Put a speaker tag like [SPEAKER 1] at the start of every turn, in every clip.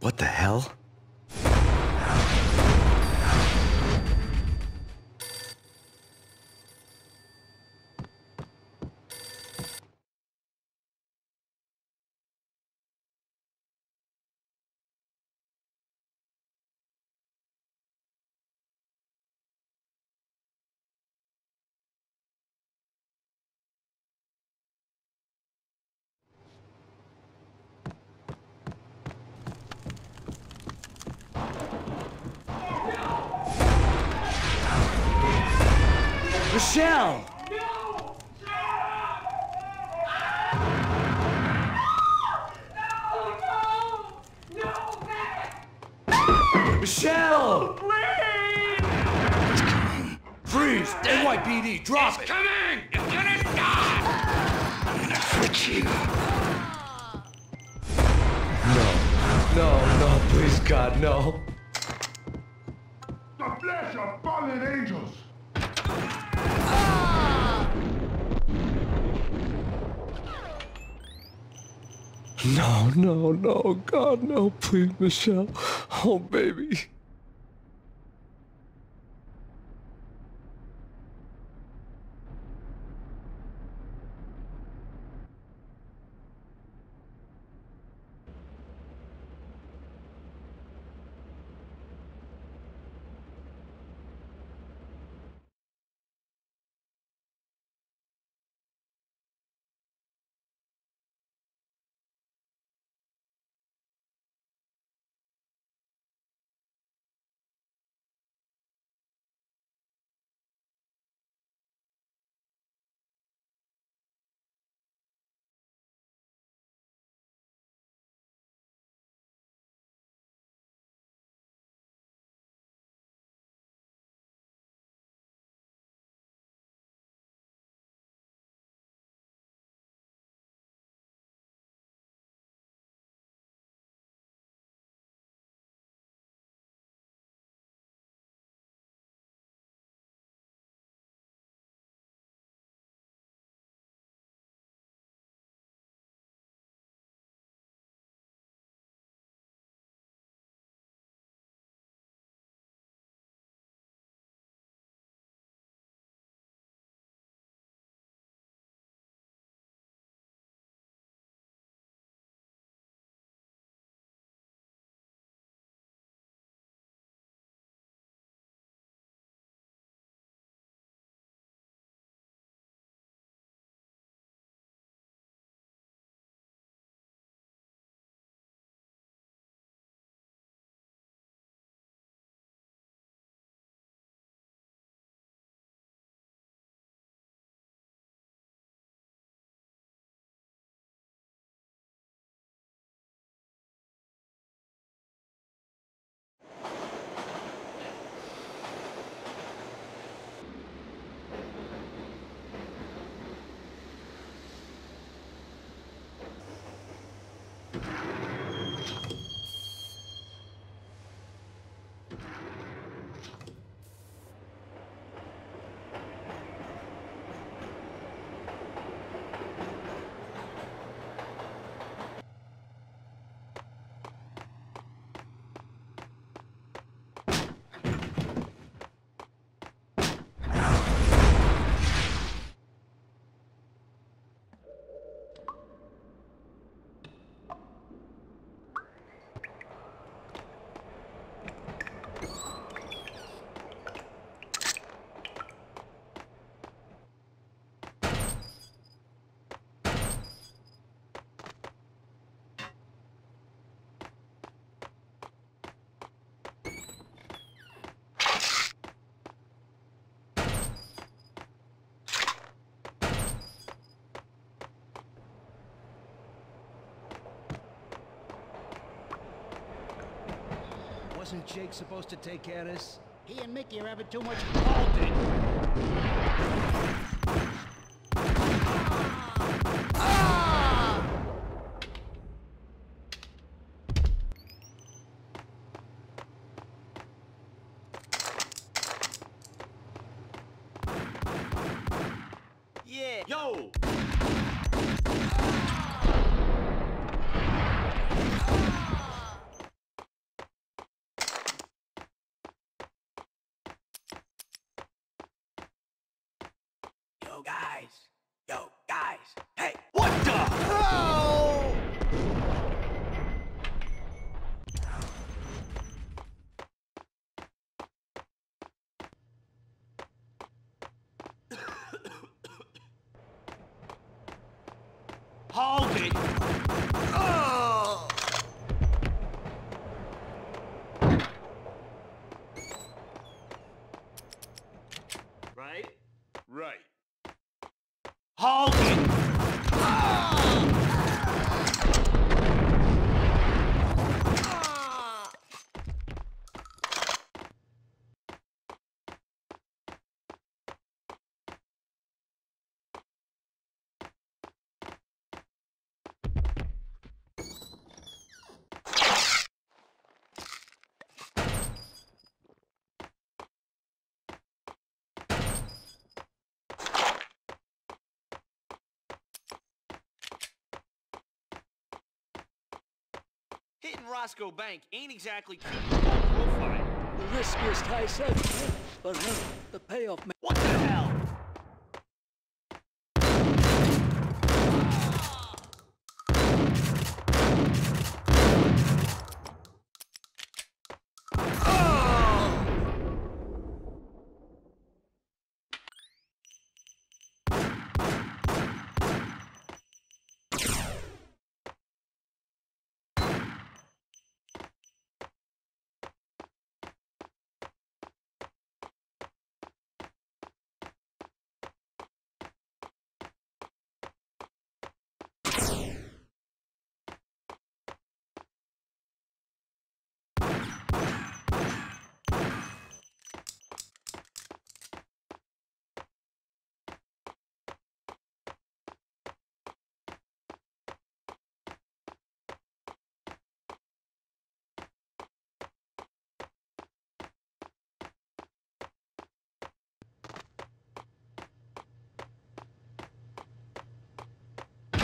[SPEAKER 1] What the hell? Michelle! Michelle! Freeze! NYPD, drop it!
[SPEAKER 2] Coming! It's gonna die!
[SPEAKER 1] I'm gonna fix you.
[SPEAKER 3] No, no, no, please, God, no. No, no, no, God, no, please, Michelle. Oh, baby.
[SPEAKER 4] Wasn't Jake supposed to take care of this?
[SPEAKER 5] He and Mickey are having too much faulting.
[SPEAKER 4] Yeah.
[SPEAKER 2] Yo!
[SPEAKER 5] Hold it! Right?
[SPEAKER 2] Right.
[SPEAKER 5] Hold it! Hitting Roscoe Bank ain't exactly keeping low profile.
[SPEAKER 6] The riskiest high set, but uh, the payoff may
[SPEAKER 5] What the hell?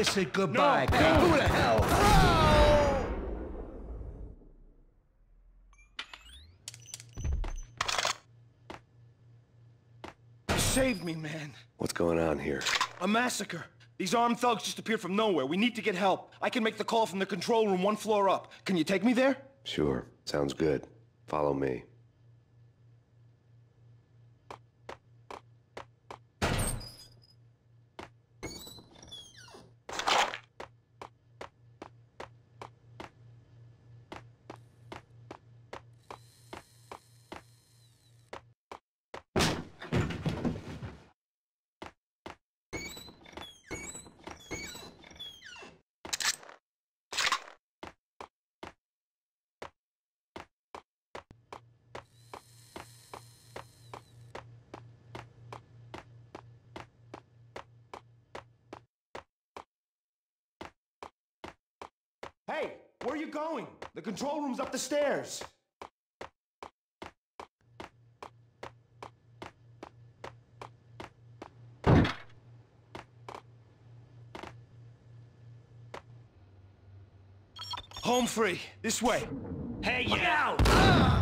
[SPEAKER 4] Kiss it goodbye, pal.
[SPEAKER 1] Who the hell?
[SPEAKER 7] Save me, man.
[SPEAKER 3] What's going on here?
[SPEAKER 7] A massacre. These armed thugs just appeared from nowhere. We need to get help. I can make the call from the control room one floor up. Can you take me there?
[SPEAKER 3] Sure, sounds good. Follow me.
[SPEAKER 7] Hey, where are you going? The control room's up the stairs. Home free. This way.
[SPEAKER 5] Hey, you! out!
[SPEAKER 1] Ah!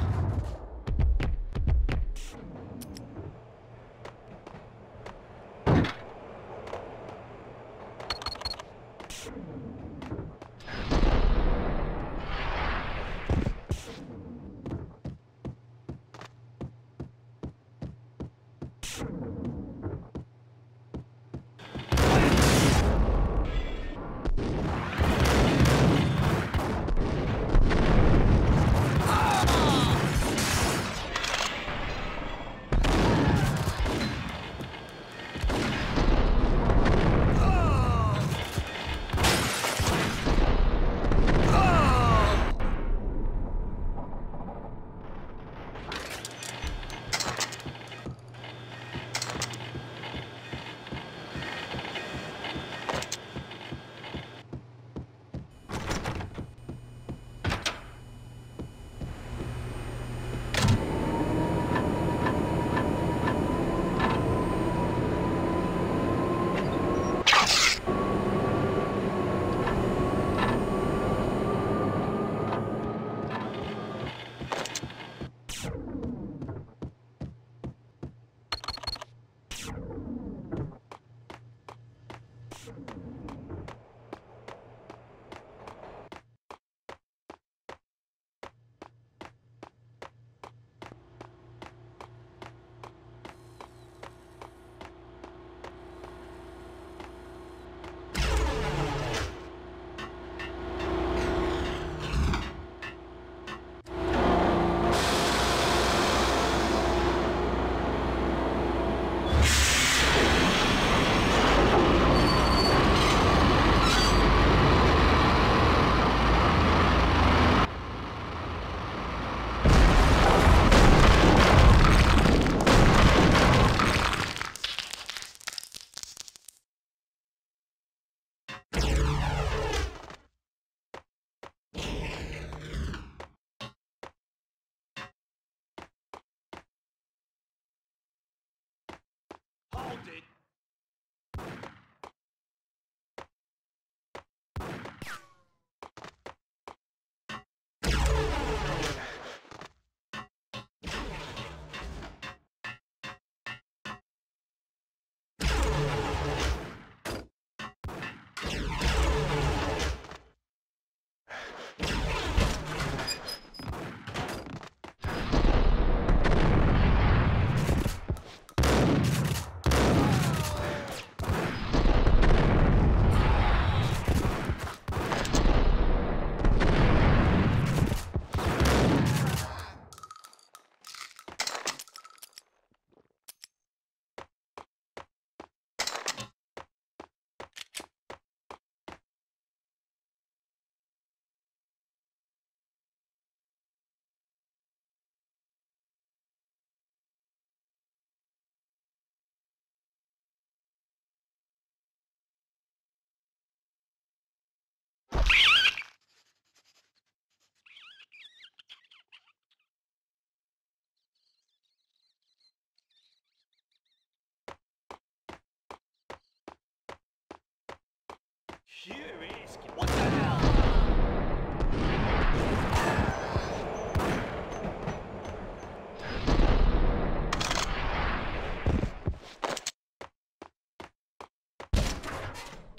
[SPEAKER 1] Furious. What the hell?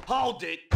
[SPEAKER 5] Hold it!